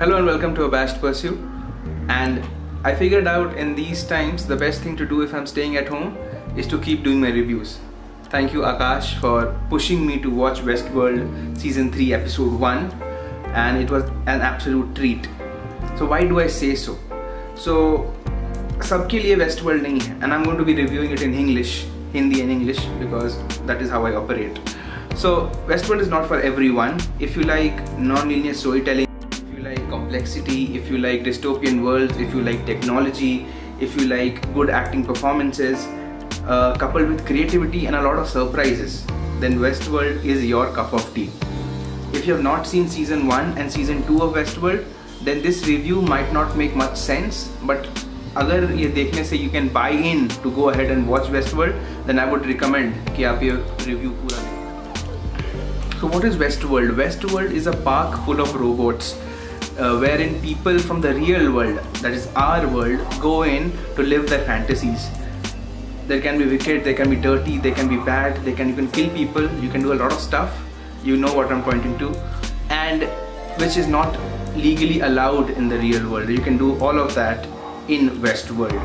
Hello and welcome to Abashed Pursuit. And I figured out in these times the best thing to do if I'm staying at home is to keep doing my reviews. Thank you Akash for pushing me to watch Westworld season 3 episode 1 and it was an absolute treat. So why do I say so? So सबके लिए waste world नहीं है and I am going to be reviewing it in English Hindi and English because that is how I operate so Westworld is not for everyone. If you like non-linear storytelling, if you like complexity, if you like dystopian worlds, if you like technology, if you like good acting performances, uh, coupled with creativity and a lot of surprises, then Westworld is your cup of tea. If you have not seen season 1 and season 2 of Westworld, then this review might not make much sense, but अगर ये देखने से you can buy in to go ahead and watch Westworld then I would recommend कि आप ये review पूरा So what is Westworld? Westworld is a park full of robots uh, wherein people from the real world, that is our world, go in to live their fantasies. They can be wicked, they can be dirty, they can be bad, they can you can kill people, you can do a lot of stuff. You know what I'm pointing to, and which is not legally allowed in the real world. You can do all of that in Westworld.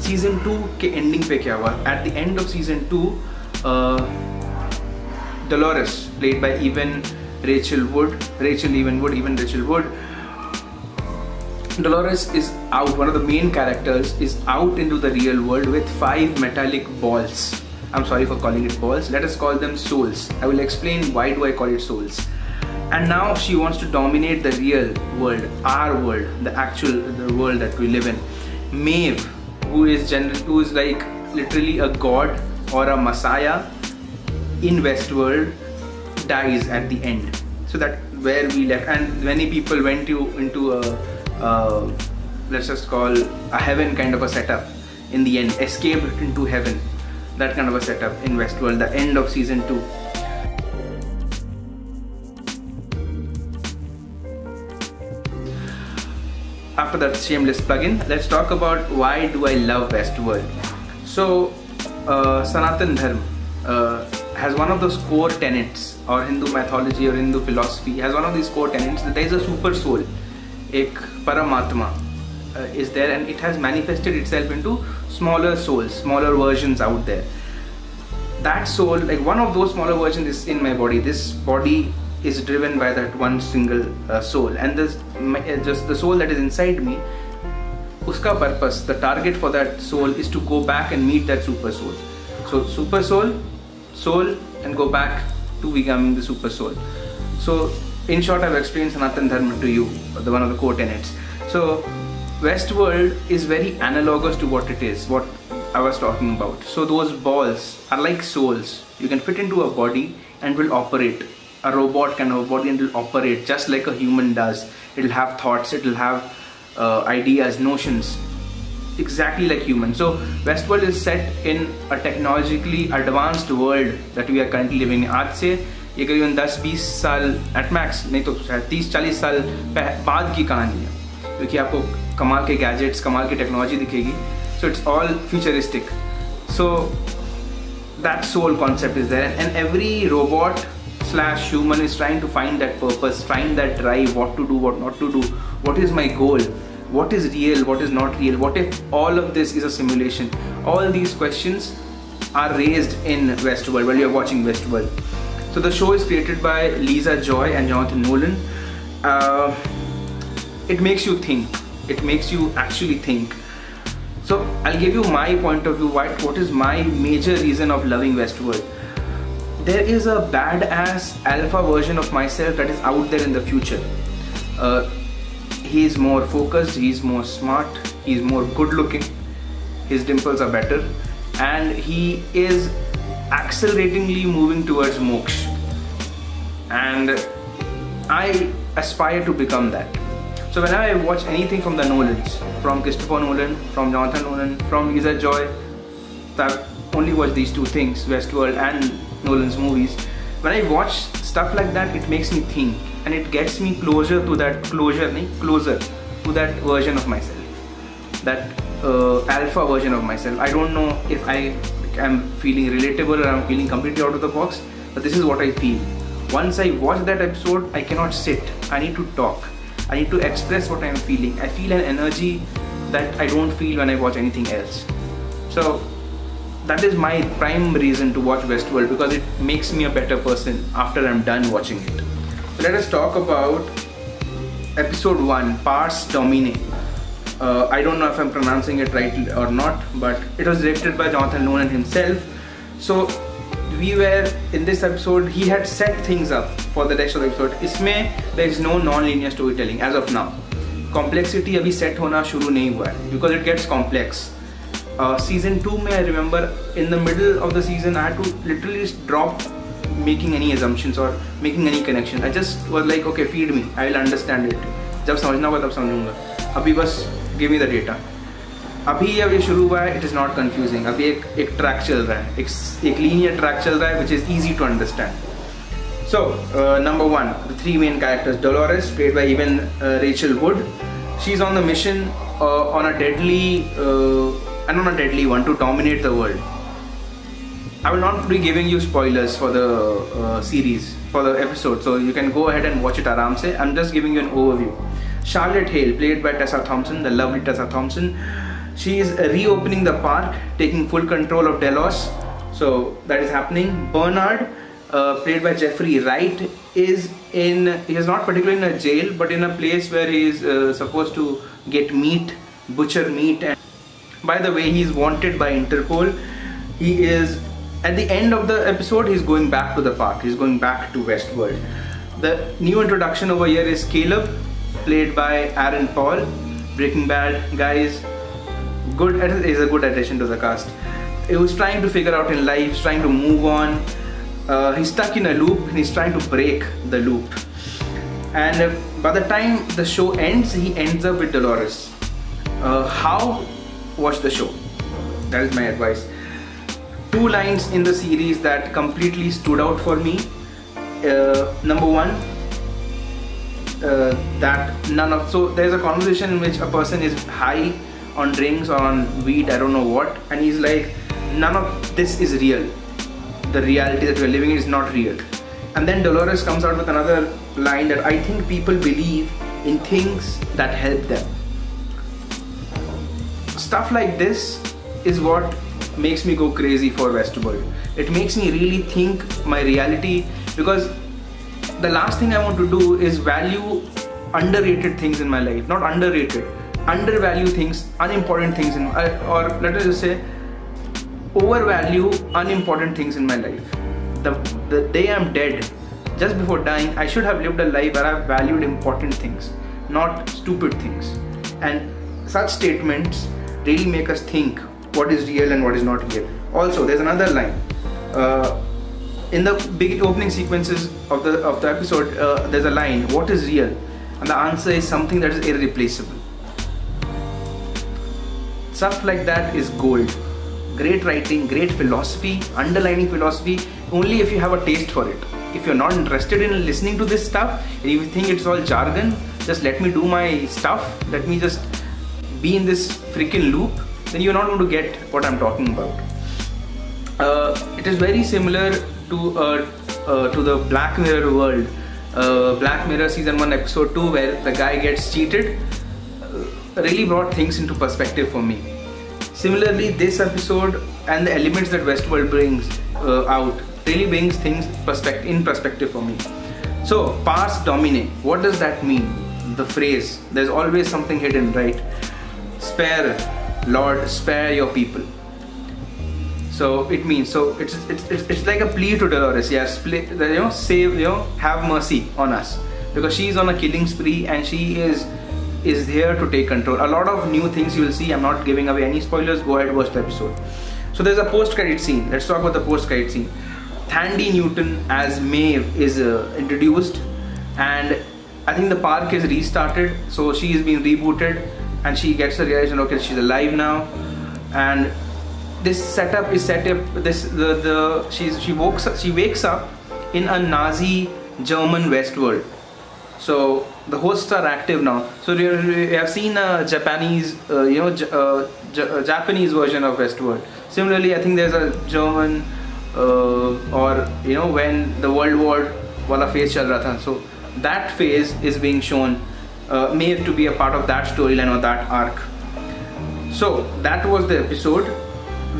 Season 2 ending Pe kya hua? At the end of season 2, uh, Dolores, played by Evan Rachel Wood, Rachel Evenwood, Evan Rachel Wood, Dolores is out, one of the main characters is out into the real world with five metallic balls. I'm sorry for calling it balls, let us call them souls. I will explain why do I call it souls. And now she wants to dominate the real world, our world, the actual the world that we live in. Maeve, who is general, who is like literally a god or a messiah in Westworld, dies at the end. So that where we left, and many people went to into a uh, let's just call a heaven kind of a setup. In the end, escaped into heaven. That kind of a setup in Westworld. The end of season two. after that shameless plugin, let's talk about why do I love Westworld. So, uh, Sanatan Dharma uh, has one of those core tenets, or Hindu mythology or Hindu philosophy has one of these core tenets that there is a super soul, Paramatma uh, is there, and it has manifested itself into smaller souls, smaller versions out there. That soul, like one of those smaller versions, is in my body. This body is driven by that one single uh, soul and this uh, just the soul that is inside me uska purpose the target for that soul is to go back and meet that super soul so super soul soul and go back to becoming the super soul so in short i've explained sanatan dharma to you the one of the core tenets so westworld is very analogous to what it is what i was talking about so those balls are like souls you can fit into a body and will operate a robot kind of a body and it'll operate just like a human does. It'll have thoughts, it'll have uh, ideas, notions, exactly like humans. So Westworld is set in a technologically advanced world that we are currently living in. आज से ये करीबन 10-20 साल एटमैक्स नहीं तो शायद 30-40 साल बाद की कहानी है, क्योंकि आपको कमाल के गैजेट्स कमाल की टेक्नोलॉजी दिखेगी। So it's all futuristic so that soul concept is there and every robot slash human is trying to find that purpose trying that drive what to do what not to do what is my goal what is real what is not real what if all of this is emulation all these question are raise in Westworld well you are watching Westworld So the show is created by Lisa Joy and Jonathan Nolan. Uh, it makes you think. It makes you actually think. So I'll give you my point of view. What, what is my major reason of loving Westworld? there is a badass alpha version of myself that is out there in the future. Uh, he's more focused, he's more smart, he's more good looking, his dimples are better, and he is acceleratingly moving towards moksha. And I aspire to become that. So whenever I watch anything from the Nolans, from Christopher Nolan, from Jonathan Nolan, from Lisa Joy, I've only watched these two things, Westworld and Nolan's movies, when I watch stuff like that, it makes me think and it gets me closer to that closure, closer to that version of myself, that uh, alpha version of myself. I don't know if I am feeling relatable I'm feeling completely out of the box, but this is what I feel. Once I watch that episode, I cannot sit. I need to talk. I need to express what I'm feeling. I feel an energy that I don't feel when I watch anything else. So that is my prime reason to watch Westworld because it makes me a better person after I'm done watching it. Let us talk about episode 1, Parce Domine. Uh, I don't know if I'm pronouncing it right or not, but it was directed by Jonathan Nolan himself. So we were in this episode, he had set things up for the rest of the episode. इसमें there is no non-linear storytelling as of now. Complexity अभी set होना शुरू नहीं हुआ है because it gets complex. Uh, season 2 में I remember in the middle of the season I had to literally drop making any assumptions or making any connection. I just was like okay feed me, I will understand it. जब समझना होगा तब समझूंगा अभी बस give me the data अभी अब ये शुरू हुआ है इट इज़ नॉट कंफ्यूजिंग अभी एक एक ट्रैक चल रहा है एक एक लीनियर ट्रैक चल रहा है which is easy to understand So, uh, number one, the three main characters Dolores, played by even uh, Rachel Wood. She's on the mission uh, on a deadly, uh, and on a deadly one to dominate the world. I will not be giving you spoilers for the uh, series, for the episode, so you can go ahead and watch it aram se. I'm just giving you an overview. Charlotte Hale, played by Tessa Thompson, the lovely Tessa Thompson. She is reopening the park, taking full control of Delos. So that is happening. Bernard, uh, played by Jeffrey Wright, is in. He is not particularly in a jail, but in a place where he is uh, supposed to get meat, butcher meat. And by the way, he is wanted by Interpol. He is at the end of the episode. He's going back to the park. He's going back to Westworld. The new introduction over here is Caleb, played by Aaron Paul. Breaking Bad guys good is a good addition to the cast. He was trying to figure out in life, trying to move on. Uh, he's stuck in a loop and he's trying to break the loop. And uh, by the time the show ends, he ends up with Dolores. Uh, how? Watch the show. That is my advice. Two lines in the series that completely stood out for me. Uh, number one, uh, that none of so there's a conversation in which a person is high on drinks or on weed, I don't know what, and he's like, none of this is real. The reality that we're living is not real. And then Dolores comes out with another line that I think people believe in things that help them. Stuff like this is what makes me go crazy for Westworld. It makes me really think my reality because the last thing I want to do is value underrated things in my life. Not underrated, undervalue things, unimportant things, in, or let us just say, overvalue unimportant things in my life. The, the day I'm dead, just before dying, I should have lived a life where I've valued important things, not stupid things. And such statements really make us think what is real and what is not real. Also, there's another line. Uh, in the big opening sequences of the of the episode, uh, there's a line, "What is real?" And the answer is something that is irreplaceable. Stuff like that is gold. Great writing, great philosophy, underlining philosophy, only if you have a taste for it. If you're not interested in listening to this stuff, and you think it's all jargon, just let me do my stuff, let me just be in this freaking loop, then you're not going to get what I'm talking about. Uh, it is very similar to uh, uh, to the Black Mirror world. Uh, Black Mirror season 1 episode 2 where the guy gets cheated really brought things into perspective for me. Similarly, this episode and the elements that Westworld brings uh, out really brings things perspective in perspective for me. So, Parce Domine, what does that mean? The phrase, there's always something hidden, right? Spare, Lord, spare your people. So it means so it's it's, it's, like a plea to Dolores, yes, you know, save, you know, have mercy on us because she's on a killing spree and she is is here to take control. A lot of new things you will see. I'm not giving away any spoilers. Go ahead watch the episode. So there's a post-credit scene. Let's talk about the post-credit scene. Thandie Newton as Maeve is uh, introduced, and I think the park is restarted. So she is being rebooted, and she gets the realization, okay, she's alive now, and this setup is set up. This the the she's she wakes up, she wakes up in a Nazi German Westworld. So the hosts are active now. So we have seen a Japanese, uh, you know, uh, Japanese version of Westworld. Similarly, I think there's a German, uh, or you know, when the World War wala phase chal raha tha. So that phase is being shown uh, Maeve to be a part of that storyline or that arc. So that was the episode.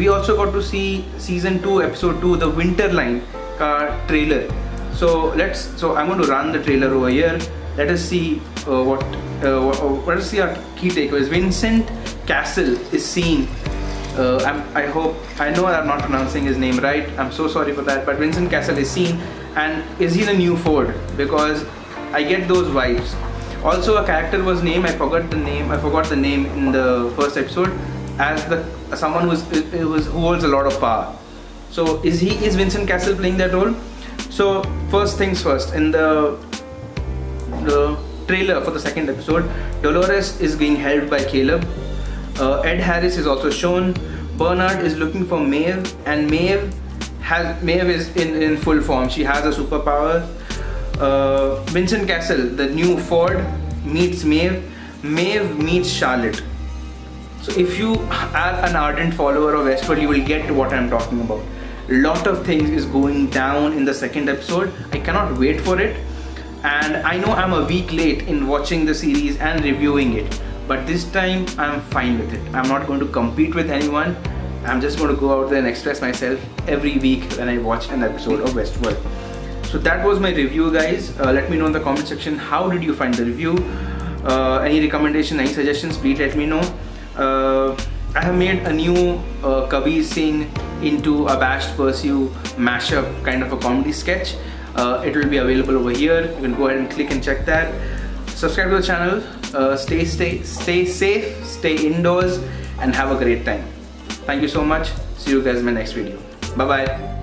We also got to see season 2 episode 2 the Winterline car trailer. So let's so I'm going to run the trailer over here. Let us see uh, what, uh, what us see our key takeaways. Vincent castle is seen uh, i hope I know I'm not pronouncing his name right. I'm so sorry for that. But Vincent castle is seen, and is he the new Ford? Because I get those vibes. Also, a character was named. I forgot the name. I forgot the name in the first episode as the someone who was who holds a lot of power. So is he is Vincent Castle playing that role? So first things first. In the the trailer for the second episode, Dolores is being held by Caleb uh, Ed Harris is also shown. Bernard is looking for Maeve, and Maeve has Maeve is in, in full form. She has a superpower. Uh, Vincent Castle, the new Ford, meets Maeve. Maeve meets Charlotte. So if you are an ardent follower of Westworld, you will get what I'm talking about. Lot of things is going down in the second episode. I cannot wait for it. And I know I'm a week late in watching the series and reviewing it but this time I'm fine with it. I'm not going to compete with anyone. I'm just going to go out there and express myself every week when I watch an episode of Westworld. So that was my review guys. Uh, let me know in the comment section how did you find the review. Uh, any recommendation, any suggestions, please let me know. Uh, I have made a new uh, Kabir Singh into Abashed Pursue mashup kind of a comedy sketch. Uh, it will be available over here. You can go ahead and click and check that. Subscribe to the channel. Uh, stay stay stay safe stay indoors and have a great time. Thank you so much. See you guys in my next video. Bye bye